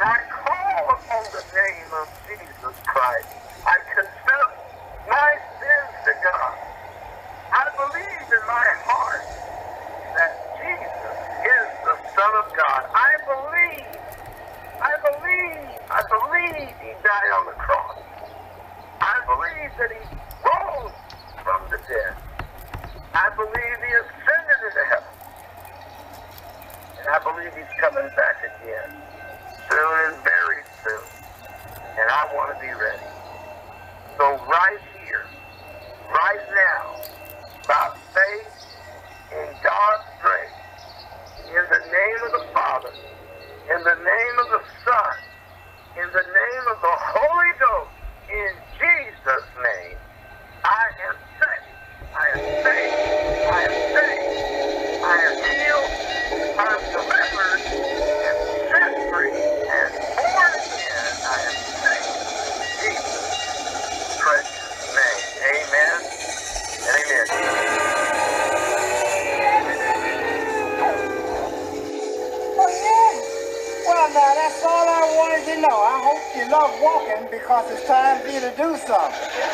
and I call upon the name of Jesus Christ. I confess my sins to God. I believe in my heart that Jesus is the Son of God. I believe, I believe, I believe he died on the cross. I believe that he rose from the dead. I believe he ascended into heaven. And I believe he's coming back again soon and very soon. And I want to be ready. So right here, right now, by faith in God's grace, in the name of the Father, in the name you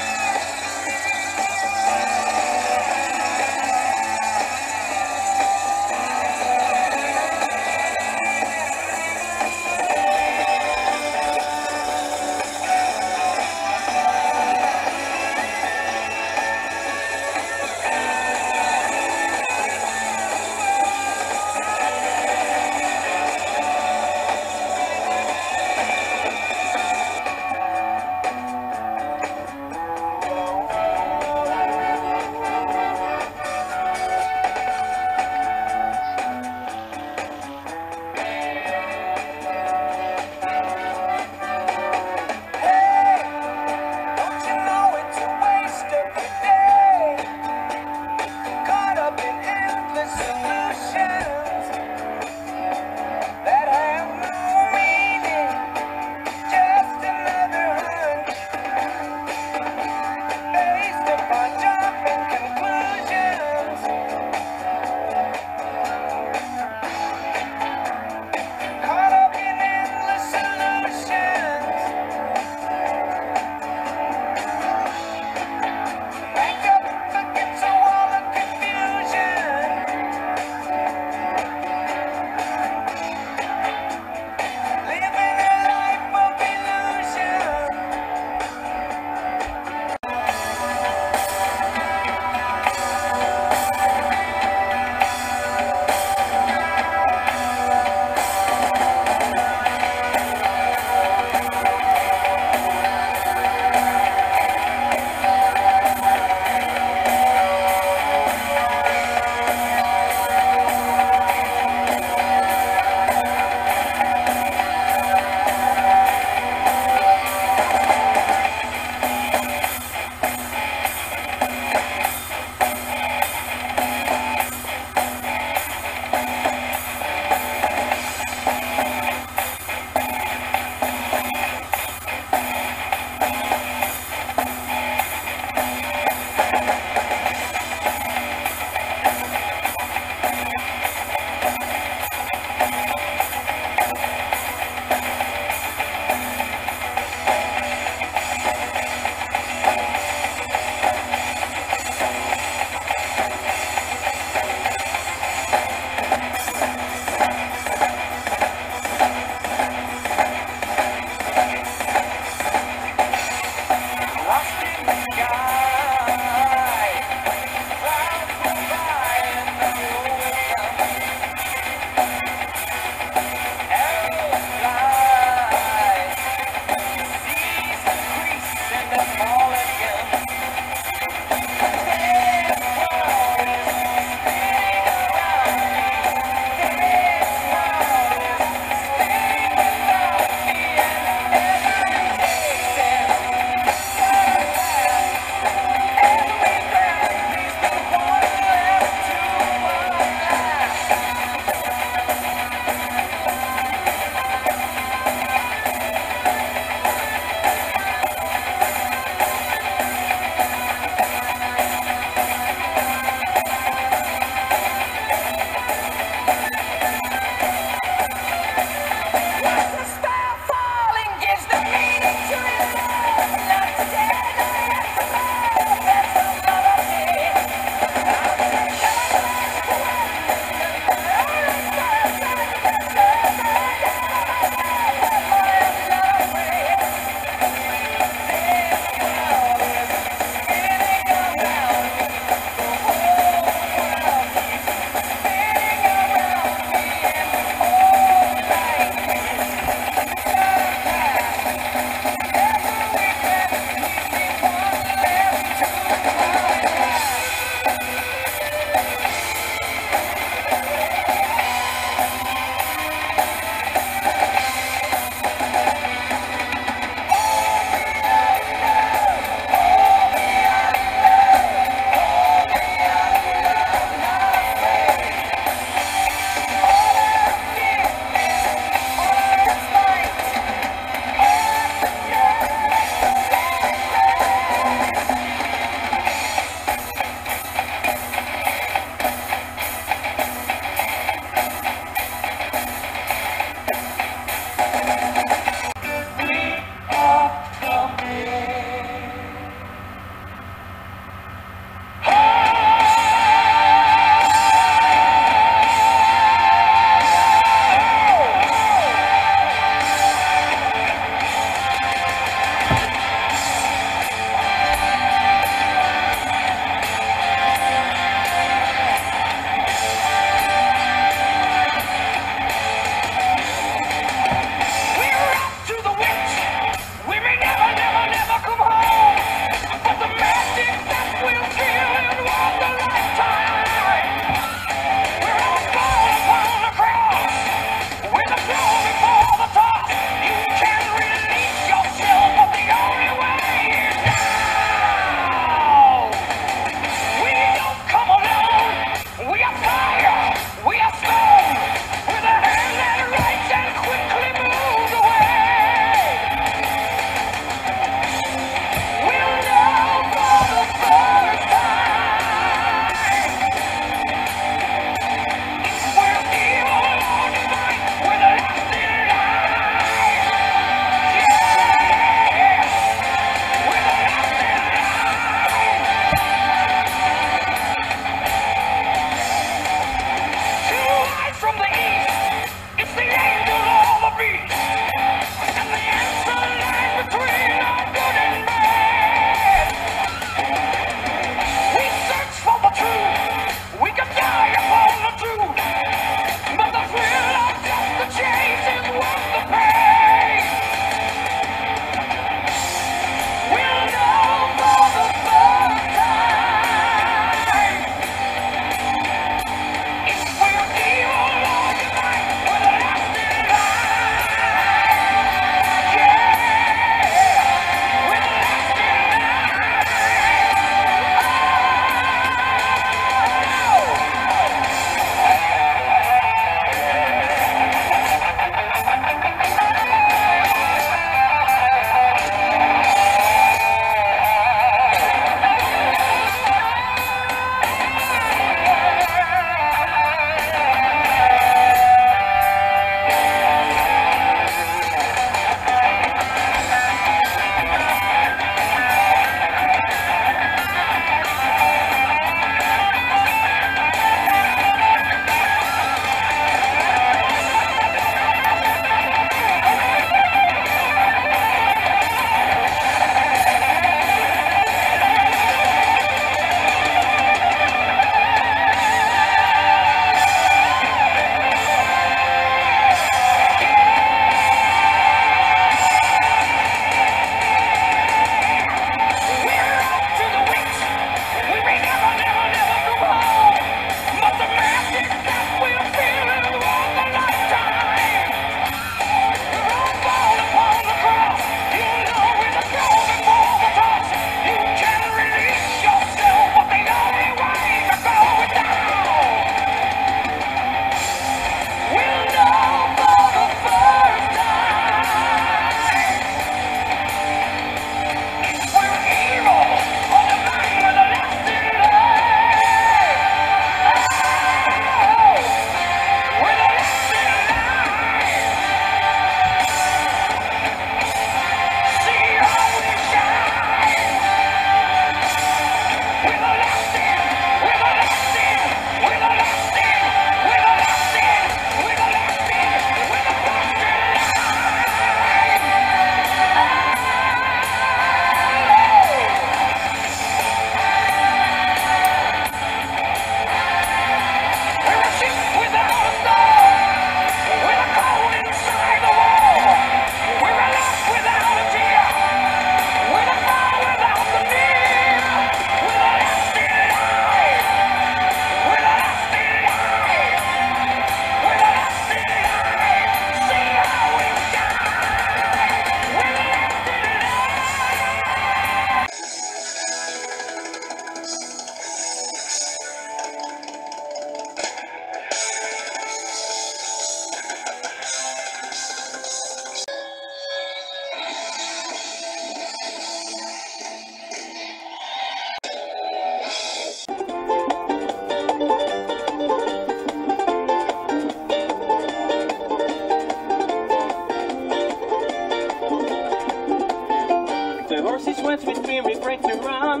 with fury bred to run,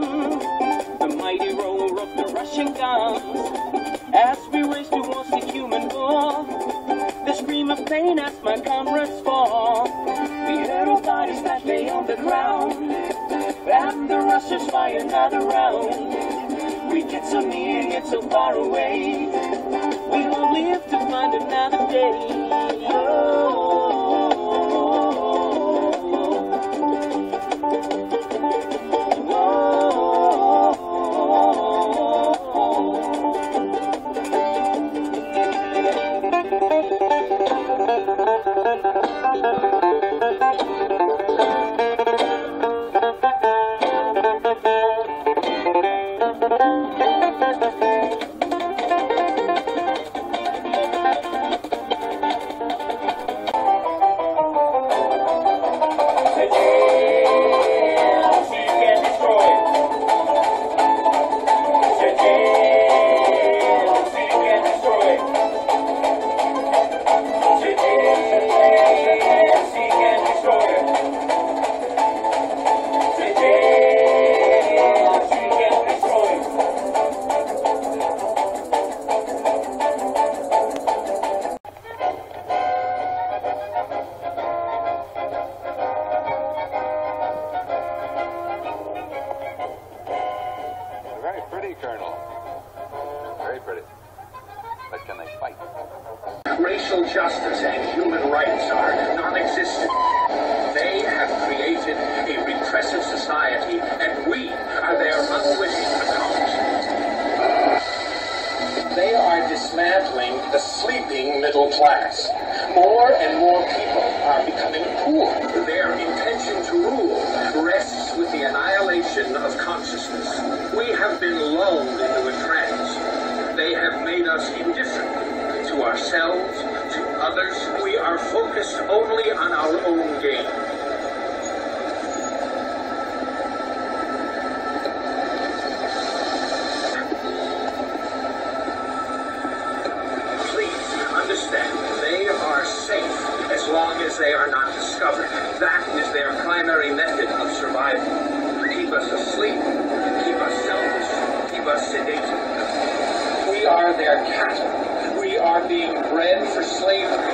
the mighty roar of the rushing guns. As we race towards the human war, the scream of pain as my comrades fall. We heard our bodies that lay on the ground, and the Russians fire another round. We get so near, yet so far away. We won't live to find another day. Middle class. More and more people are becoming poor. Their intention to rule rests with the annihilation of consciousness. We have been lulled into a trance. They have made us indifferent to ourselves, to others. We are focused only on our own gain. Being bred for slavery.